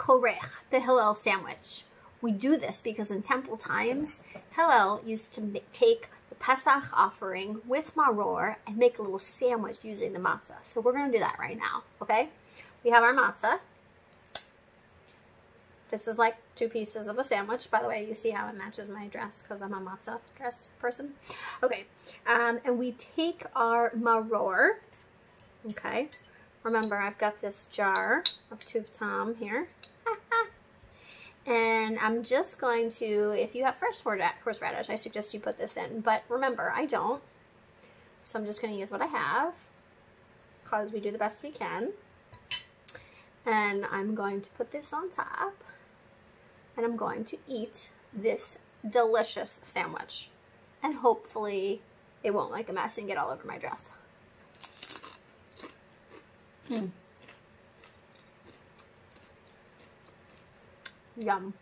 korech, the Hillel sandwich. We do this because in temple times, Hillel used to take the Pesach offering with maror and make a little sandwich using the matzah. So we're going to do that right now, okay? We have our matzah. This is like two pieces of a sandwich. By the way, you see how it matches my dress because I'm a matzah dress person. Okay, um, and we take our maror, okay? Remember, I've got this jar of Tuv Taam here. I'm just going to, if you have fresh horseradish, I suggest you put this in. But remember, I don't. So I'm just going to use what I have because we do the best we can. And I'm going to put this on top and I'm going to eat this delicious sandwich. And hopefully it won't make a mess and get all over my dress. Hmm. Yum.